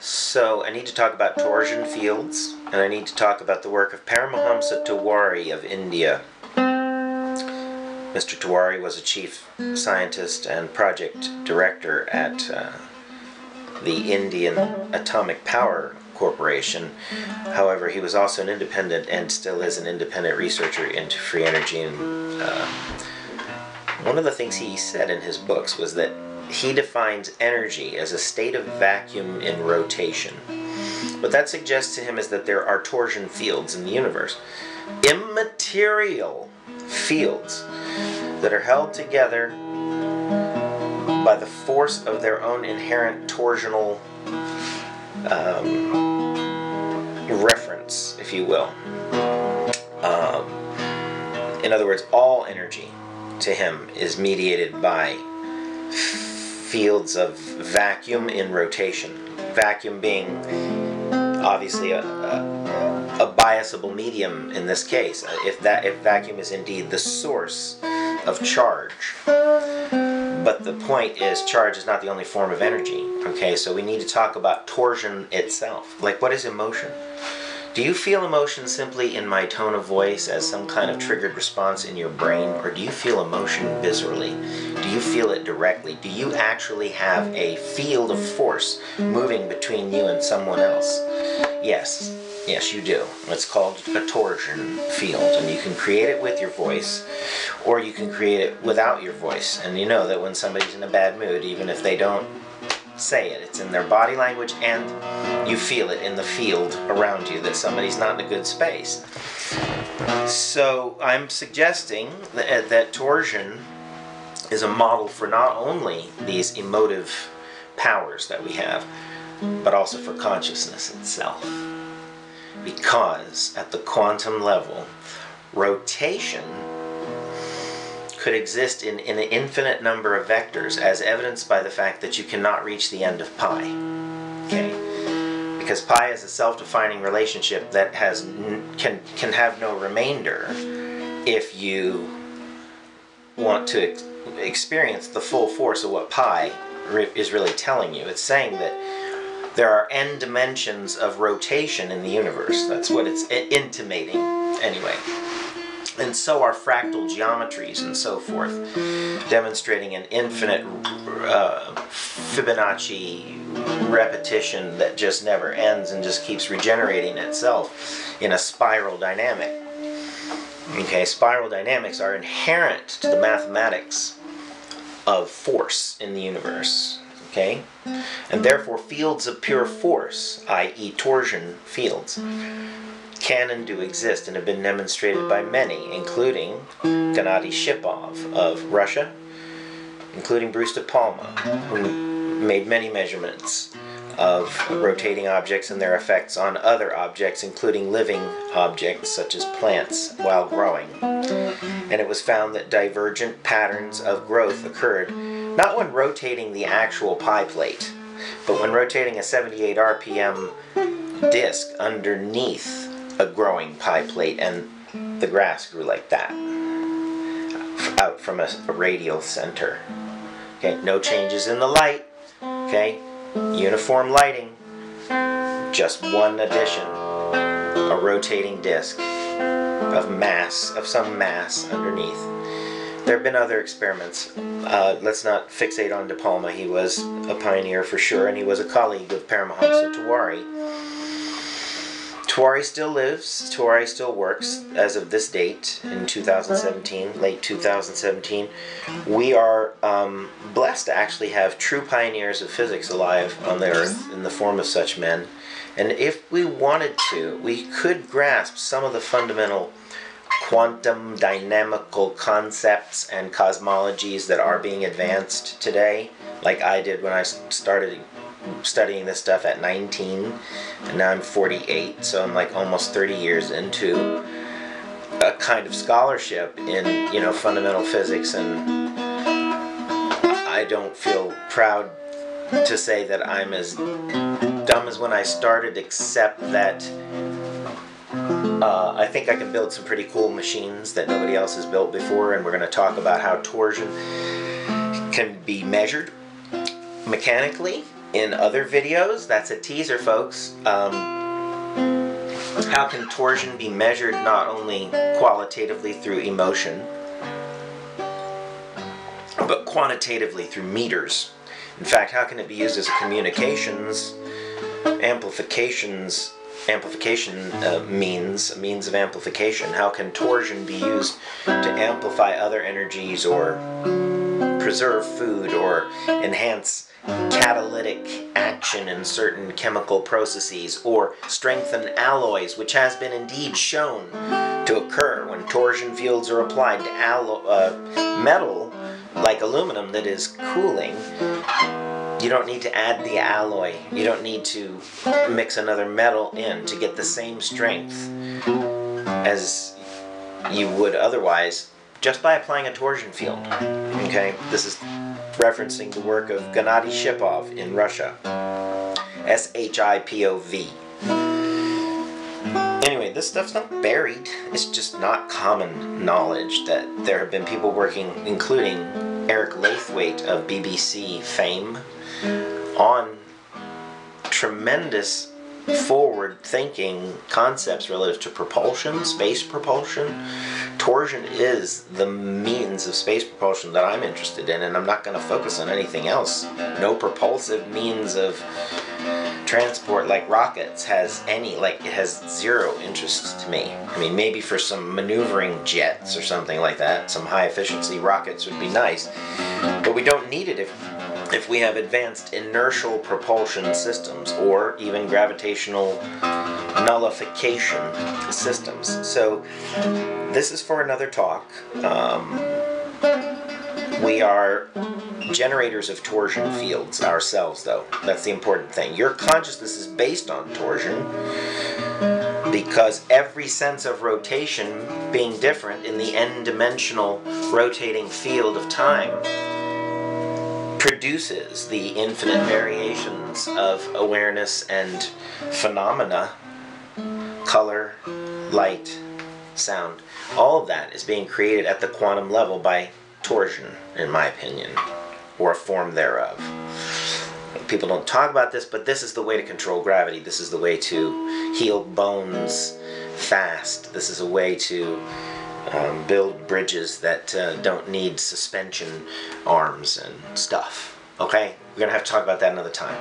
So I need to talk about torsion fields, and I need to talk about the work of Paramahamsa Tewari of India. Mr. Tewari was a chief scientist and project director at uh, the Indian Atomic Power Corporation. However, he was also an independent and still is an independent researcher into free energy. And uh, one of the things he said in his books was that he defines energy as a state of vacuum in rotation. What that suggests to him is that there are torsion fields in the universe, immaterial fields that are held together by the force of their own inherent torsional um, reference, if you will. Um, in other words, all energy to him is mediated by fields of vacuum in rotation. Vacuum being obviously a, a, a biasable medium in this case. If that if vacuum is indeed the source of charge. But the point is, charge is not the only form of energy. Okay, so we need to talk about torsion itself. Like, what is emotion? Do you feel emotion simply in my tone of voice as some kind of triggered response in your brain, or do you feel emotion viscerally? You feel it directly? Do you actually have a field of force moving between you and someone else? Yes, yes, you do. It's called a torsion field, and you can create it with your voice, or you can create it without your voice. And you know that when somebody's in a bad mood, even if they don't say it. It's in their body language and you feel it in the field around you that somebody's not in a good space. So I'm suggesting that, that torsion is a model for not only these emotive powers that we have, but also for consciousness itself. Because at the quantum level, rotation could exist in, in an infinite number of vectors as evidenced by the fact that you cannot reach the end of pi. Okay? Because pi is a self-defining relationship that has can can have no remainder if you want to experience the full force of what pi is really telling you. It's saying that there are n dimensions of rotation in the universe. That's what it's intimating anyway and so are fractal geometries and so forth, demonstrating an infinite uh, Fibonacci repetition that just never ends and just keeps regenerating itself in a spiral dynamic. Okay, spiral dynamics are inherent to the mathematics of force in the universe. Okay, and therefore fields of pure force, i.e., torsion fields, can and do exist and have been demonstrated by many, including Gennady Shipov of Russia, including Bruce DePalma, who made many measurements of rotating objects and their effects on other objects, including living objects such as plants while growing. And it was found that divergent patterns of growth occurred not when rotating the actual pie plate, but when rotating a 78 RPM disc underneath a growing pie plate and the grass grew like that out from a, a radial center. Okay, no changes in the light. Okay, uniform lighting. Just one addition. A rotating disc of mass, of some mass underneath. There have been other experiments. Uh, let's not fixate on DePalma. He was a pioneer for sure, and he was a colleague of Paramahamsa Tewari. Tewari still lives. Tewari still works as of this date in 2017, late 2017. We are um, blessed to actually have true pioneers of physics alive on the earth in the form of such men. And if we wanted to, we could grasp some of the fundamental quantum dynamical concepts and cosmologies that are being advanced today, like I did when I started studying this stuff at 19 and now I'm 48 so I'm like almost 30 years into a kind of scholarship in you know fundamental physics and I don't feel proud to say that I'm as dumb as when I started except that uh, I think I can build some pretty cool machines that nobody else has built before and we're going to talk about how torsion can be measured mechanically in other videos. That's a teaser, folks. Um, how can torsion be measured not only qualitatively through emotion, but quantitatively through meters? In fact, how can it be used as a communications amplifications amplification uh, means a means of amplification? How can torsion be used to amplify other energies or preserve food or enhance catalytic action in certain chemical processes or strengthen alloys, which has been indeed shown to occur when torsion fields are applied to uh, metal like aluminum that is cooling. You don't need to add the alloy. You don't need to mix another metal in to get the same strength as you would otherwise just by applying a torsion field. Okay, this is referencing the work of Gennady Shipov in Russia. S H I P O V. Anyway, this stuff's not buried. It's just not common knowledge that there have been people working, including Eric Laithwaite of BBC fame, on tremendous forward thinking concepts relative to propulsion, space propulsion. Torsion is the means of space propulsion that I'm interested in, and I'm not going to focus on anything else. No propulsive means of transport like rockets has any, like, it has zero interest to me. I mean, maybe for some maneuvering jets or something like that, some high efficiency rockets would be nice, but we don't need it if if we have advanced inertial propulsion systems or even gravitational nullification systems. So, this is for another talk. Um, we are generators of torsion fields ourselves, though. That's the important thing. Your consciousness is based on torsion because every sense of rotation being different in the n dimensional rotating field of time produces the infinite variations of awareness and phenomena, color, light, sound. All of that is being created at the quantum level by torsion, in my opinion, or a form thereof. People don't talk about this, but this is the way to control gravity. This is the way to heal bones fast. This is a way to um, build bridges that uh, don't need suspension arms and stuff. Okay? We're going to have to talk about that another time.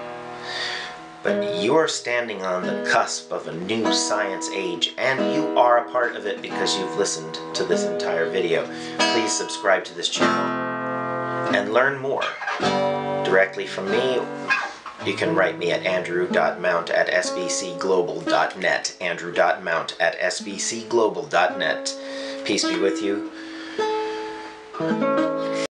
But you're standing on the cusp of a new science age, and you are a part of it because you've listened to this entire video. Please subscribe to this channel and learn more directly from me. You can write me at andrew.mount at sbcglobal.net. Andrew.mount at sbcglobal.net. Peace be with you.